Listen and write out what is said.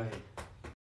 ahead.